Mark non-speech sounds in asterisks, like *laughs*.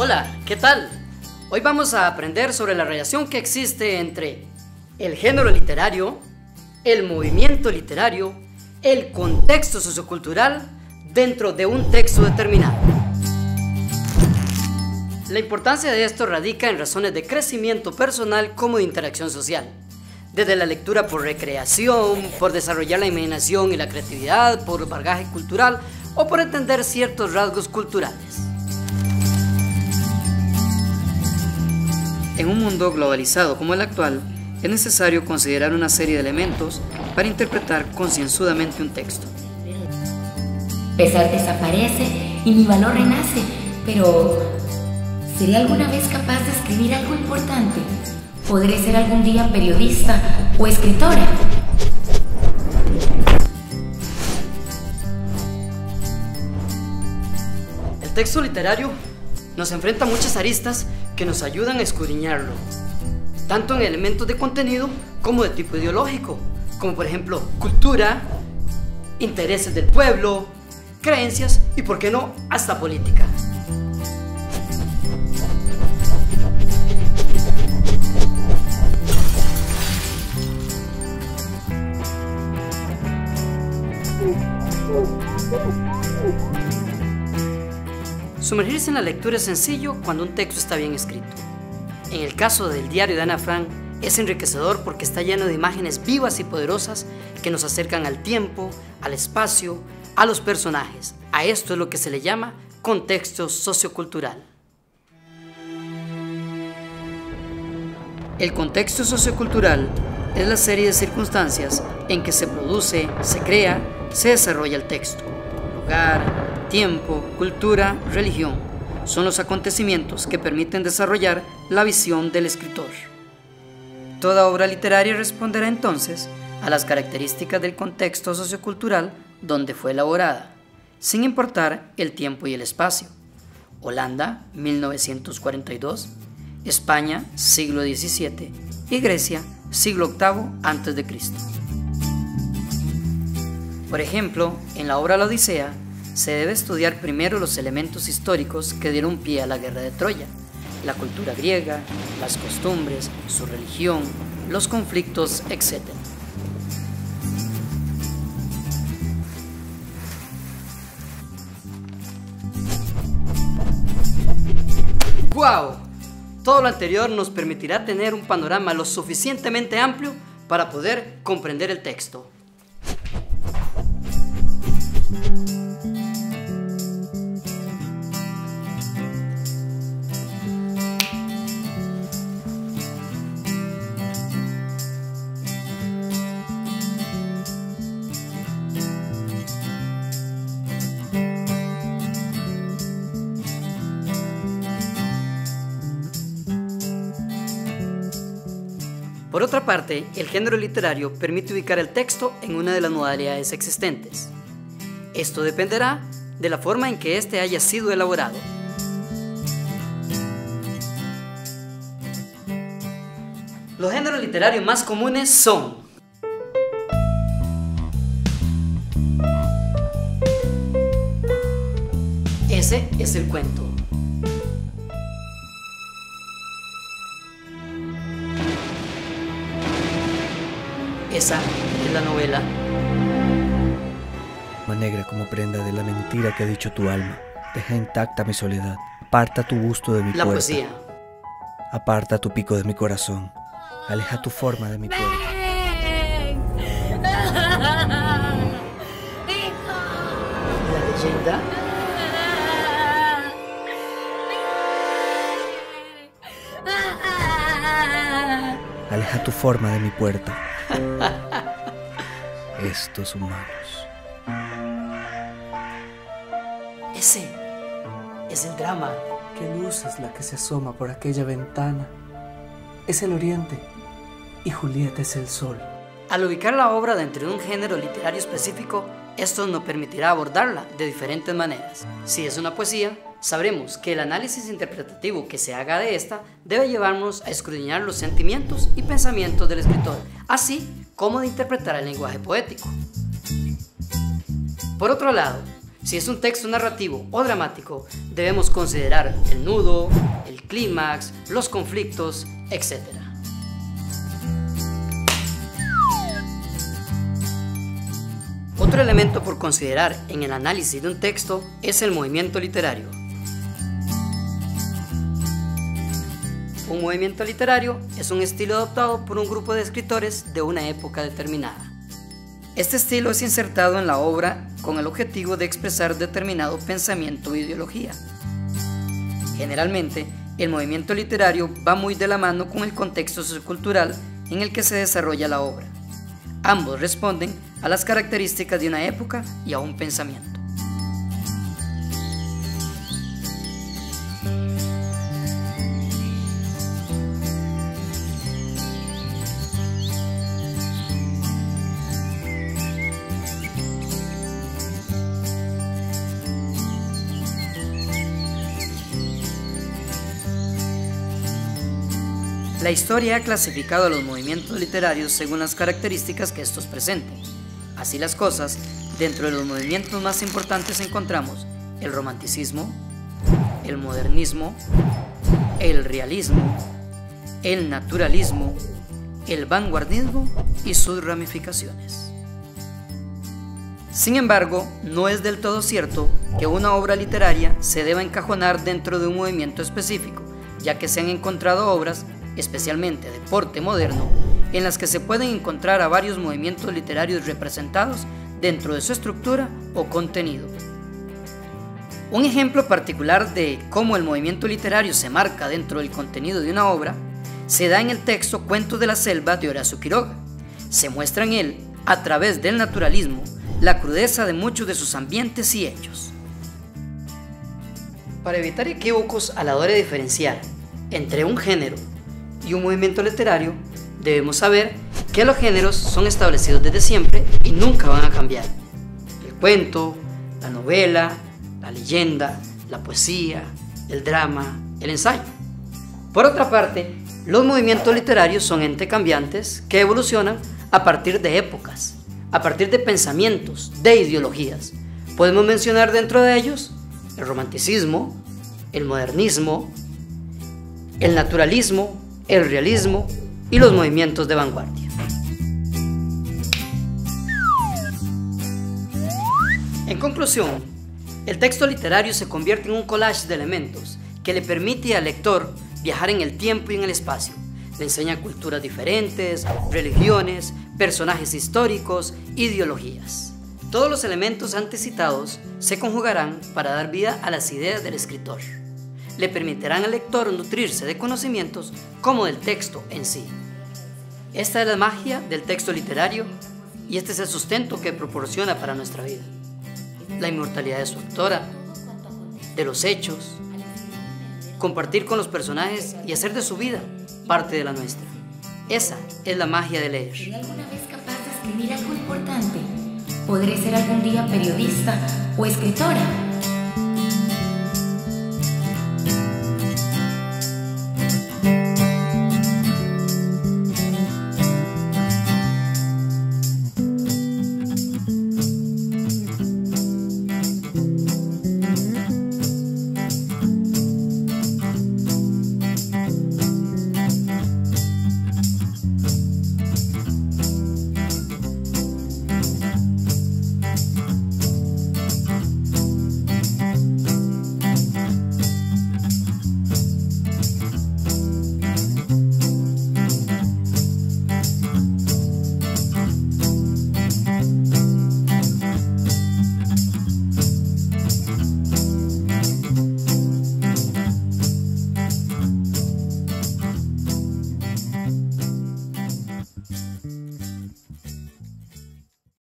Hola, ¿qué tal? Hoy vamos a aprender sobre la relación que existe entre el género literario, el movimiento literario, el contexto sociocultural dentro de un texto determinado. La importancia de esto radica en razones de crecimiento personal como de interacción social. Desde la lectura por recreación, por desarrollar la imaginación y la creatividad, por bagaje cultural o por entender ciertos rasgos culturales. En un mundo globalizado como el actual, es necesario considerar una serie de elementos para interpretar concienzudamente un texto. Pesar desaparece y mi valor renace, pero ¿seré alguna vez capaz de escribir algo importante? ¿Podré ser algún día periodista o escritora? El texto literario nos enfrenta muchas aristas que nos ayudan a escudriñarlo, tanto en elementos de contenido como de tipo ideológico, como por ejemplo cultura, intereses del pueblo, creencias y, por qué no, hasta política. Sumergirse en la lectura es sencillo cuando un texto está bien escrito. En el caso del diario de Ana Frank, es enriquecedor porque está lleno de imágenes vivas y poderosas que nos acercan al tiempo, al espacio, a los personajes. A esto es lo que se le llama contexto sociocultural. El contexto sociocultural es la serie de circunstancias en que se produce, se crea, se desarrolla el texto. Lugar, tiempo, cultura, religión son los acontecimientos que permiten desarrollar la visión del escritor. Toda obra literaria responderá entonces a las características del contexto sociocultural donde fue elaborada, sin importar el tiempo y el espacio. Holanda, 1942, España, siglo XVII y Grecia, siglo VIII a.C. Por ejemplo, en la obra La Odisea, se debe estudiar primero los elementos históricos que dieron pie a la guerra de Troya, la cultura griega, las costumbres, su religión, los conflictos, etc. ¡Wow! Todo lo anterior nos permitirá tener un panorama lo suficientemente amplio para poder comprender el texto. Por otra parte, el género literario permite ubicar el texto en una de las modalidades existentes. Esto dependerá de la forma en que éste haya sido elaborado. Los géneros literarios más comunes son Ese es el cuento. Esa es la novela. Alma negra como prenda de la mentira que ha dicho tu alma. Deja intacta mi soledad. Aparta tu busto de mi La puerta. poesía. Aparta tu pico de mi corazón. Aleja tu forma de mi puerta. La leyenda. Aleja tu forma de mi puerta. *laughs* Estos humanos. Ese es el drama. ¿Qué luz es la que se asoma por aquella ventana? Es el oriente y Julieta es el sol. Al ubicar la obra dentro de un género literario específico, esto nos permitirá abordarla de diferentes maneras. Si es una poesía, sabremos que el análisis interpretativo que se haga de esta debe llevarnos a escudriñar los sentimientos y pensamientos del escritor, así como de interpretar el lenguaje poético. Por otro lado, Si es un texto narrativo o dramático, debemos considerar el nudo, el clímax, los conflictos, etc. Otro elemento por considerar en el análisis de un texto es el movimiento literario. Un movimiento literario es un estilo adoptado por un grupo de escritores de una época determinada. Este estilo es insertado en la obra con el objetivo de expresar determinado pensamiento o ideología. Generalmente, el movimiento literario va muy de la mano con el contexto sociocultural en el que se desarrolla la obra. Ambos responden a las características de una época y a un pensamiento. La historia ha clasificado a los movimientos literarios según las características que estos presenten. Así las cosas, dentro de los movimientos más importantes encontramos el romanticismo, el modernismo, el realismo, el naturalismo, el vanguardismo y sus ramificaciones. Sin embargo, no es del todo cierto que una obra literaria se deba encajonar dentro de un movimiento específico, ya que se han encontrado obras especialmente de porte moderno, en las que se pueden encontrar a varios movimientos literarios representados dentro de su estructura o contenido. Un ejemplo particular de cómo el movimiento literario se marca dentro del contenido de una obra se da en el texto Cuentos de la Selva de Horacio Quiroga. Se muestra en él, a través del naturalismo, la crudeza de muchos de sus ambientes y hechos. Para evitar equívocos a la hora de diferenciar entre un género y un movimiento literario, debemos saber que los géneros son establecidos desde siempre y nunca van a cambiar. El cuento, la novela, la leyenda, la poesía, el drama, el ensayo. Por otra parte, los movimientos literarios son entes cambiantes que evolucionan a partir de épocas, a partir de pensamientos, de ideologías. Podemos mencionar dentro de ellos el romanticismo, el modernismo, el naturalismo, el realismo y los movimientos de vanguardia. En conclusión, el texto literario se convierte en un collage de elementos que le permite al lector viajar en el tiempo y en el espacio. Le enseña culturas diferentes, religiones, personajes históricos, ideologías. Todos los elementos antes citados se conjugarán para dar vida a las ideas del escritor le permitirán al lector nutrirse de conocimientos como del texto en sí. Esta es la magia del texto literario y este es el sustento que proporciona para nuestra vida. La inmortalidad de su autora, de los hechos, compartir con los personajes y hacer de su vida parte de la nuestra. Esa es la magia de leer. ¿Seré alguna vez capaz de escribir algo importante? ¿Podré ser algún día periodista o escritora?